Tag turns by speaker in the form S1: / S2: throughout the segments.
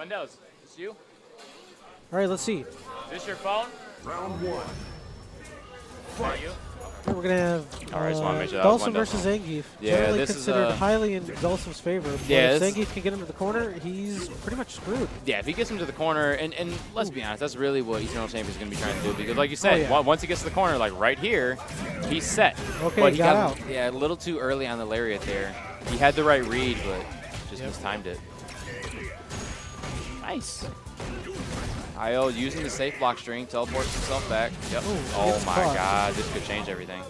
S1: Wendell's, it's you?
S2: All right, let's see.
S1: Is This your phone?
S3: Round one.
S1: Are you?
S2: Here we're gonna have
S4: All right, just
S2: uh,
S4: make sure that was Dhalsim
S2: versus Zangief.
S4: Yeah,
S2: Generally
S4: this is, uh,
S2: highly in Dhalsim's favor. But
S4: Yeah,
S2: if
S4: this-
S2: Zangief can get him to the corner, he's pretty much screwed.
S4: Yeah, if he gets him to the corner, and, and let's be honest, that's really what Eternal Champion is going to be trying to do. Because, like you said,
S2: Oh, yeah.
S4: once he gets to the corner, like right here, he's set.
S2: Okay,
S4: but he
S2: got
S4: got,
S2: out.
S4: yeah a little too early on the lariat there. He had the right read, but just
S2: Yep.
S4: mistimed it. Nice. IO using the safe block string, teleports himself back. Yep.
S2: Ooh,
S4: oh,
S2: oh
S4: my
S2: caught.
S4: god, this could change everything.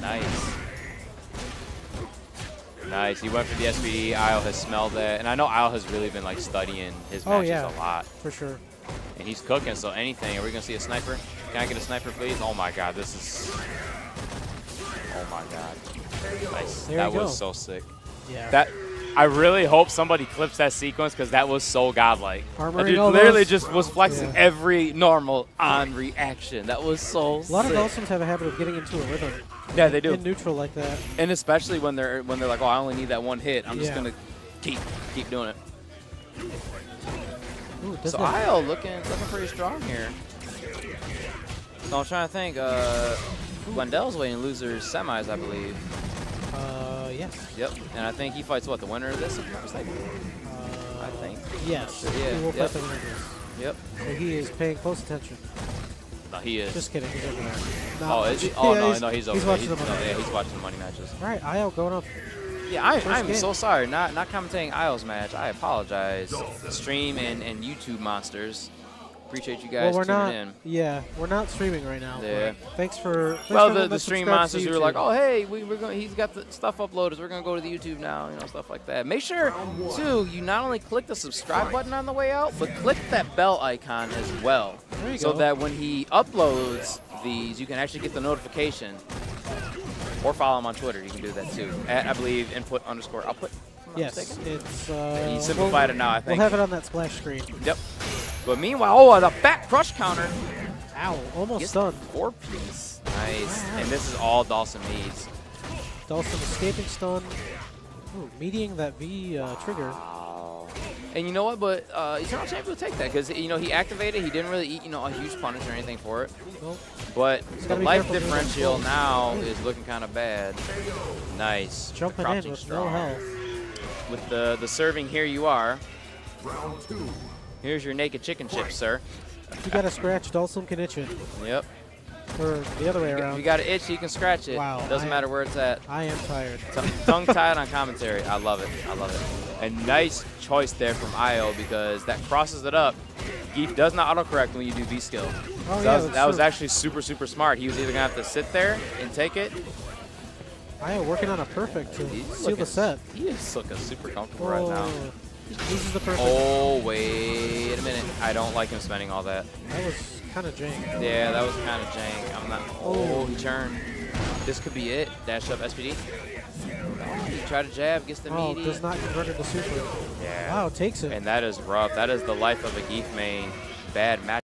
S4: Nice. Nice. He went for the SPD. Isle has smelled that. And I know Isle has really been like studying his
S2: Oh,
S4: matches
S2: yeah.
S4: a lot.
S2: For sure.
S4: And he's cooking, so anything. Are we going to see a sniper? Can I get a sniper, please? Oh my god, this is... Oh my god. Nice.
S2: There
S4: that
S2: you go.
S4: was so sick.
S2: Yeah.
S1: That I really hope somebody clips that sequence because that was so godlike.
S2: Armoring
S1: dude literally just was flexing
S2: Yeah.
S1: every normal on reaction. That was so
S2: a lot of
S1: sick.
S2: Dhalsims have a habit of getting into a rhythm
S1: Yeah, they do.
S2: in neutral like that.
S1: And especially when they're when they're like, oh, I only need that one hit. I'm just gonna keep keep doing it.
S2: Ooh,
S4: So Isle looking looking pretty strong here. So I'm trying to think. Uh, Wendell's waiting losers semis, I believe.
S2: Uh, yes.
S4: Yep. And I think he fights what the winner of this. if I'm not mistaken?
S2: Uh,
S4: I think.
S2: Yes.
S4: Yeah,
S2: He will
S4: yep.
S2: fight the winner of this.
S4: Yep.
S2: So he is paying close attention.
S4: No, he is.
S2: Just kidding. He's over there.
S4: oh,
S2: No,
S4: is he?
S2: yeah,
S4: Oh no,
S2: he's,
S4: no, he's over.
S2: He's
S4: there.
S2: watching the
S4: no,
S2: money.
S4: yeah, he's watching the money matches.
S2: Right, Io going up.
S4: Yeah, I, I'm
S2: game.
S4: so sorry. Not not commentating Isles match. I apologize. Stream and, and YouTube monsters. Appreciate you guys Well,
S2: we're
S4: tuning
S2: not.
S4: in.
S2: Yeah, we're not streaming right now.
S4: Yeah.
S2: Thanks for. Thanks
S4: Well,
S2: for
S4: the, the stream monsters who were like, oh hey, we, we're going. He's got the stuff uploaded. So we're gonna go to the YouTube now. You know, stuff like that. Make sure too, you not only click the subscribe button on the way out, but click that bell icon as well,
S2: There you
S4: so
S2: go.
S4: that when he uploads these, you can actually get the notification. Or follow him on Twitter. You can do that too. At I believe input underscore output.
S2: Yes,
S4: mistaken.
S2: it's. Uh,
S4: He simplified it now, I think.
S2: We'll have it on that splash screen.
S4: Yep. But meanwhile, oh, the back crush counter.
S2: Ow, almost
S4: Gets
S2: done.
S4: Four piece. Nice. And this is all Dhalsim needs.
S2: Dhalsim escaping stun. Ooh, meeting that V uh, trigger.
S4: Wow. And you know what? But uh, Eternal Champion will take that because you know he activated. He didn't really eat you know a huge punish or anything for it.
S2: Well,
S4: But the life
S2: careful doing
S4: differential
S2: full.
S4: now is looking kind of bad. Nice.
S2: jumping in with
S4: strong.
S2: no health.
S4: With the the serving, here you are.
S3: Round two.
S4: Here's your naked chicken chips, sir.
S2: If You got a scratch Dhalsim can itch it.
S4: Yep.
S2: Or the other way around.
S4: If you got an itch, you can scratch it.
S2: Wow,
S4: Doesn't
S2: I-
S4: matter where it's at.
S2: I am tired.
S4: Tongue tied on commentary. I love it. I love it. A nice choice there from Io because that crosses it up. Geef does not autocorrect when you do V skill.
S2: Oh,
S4: So
S2: yeah,
S4: that was, that was actually super, super smart. He was either going to have to sit there and take it.
S2: I am working on a perfect to
S4: He's
S2: seal
S4: looking,
S2: the set.
S4: He is looking super comfortable right oh. now.
S2: Oh, This is the perfect.
S4: Oh, wait a minute. I don't like him spending all that.
S2: That was kind of jank.
S4: Yeah, that was kind of jank. I'm not. Oh, he oh. turned. This could be it. Dash up SPD. He tried to jab, gets the
S2: Oh,
S4: meaty.
S2: does not convert into super.
S4: Yeah.
S2: Wow, takes it.
S4: And that is rough. That is the life of a Geef main. Bad match.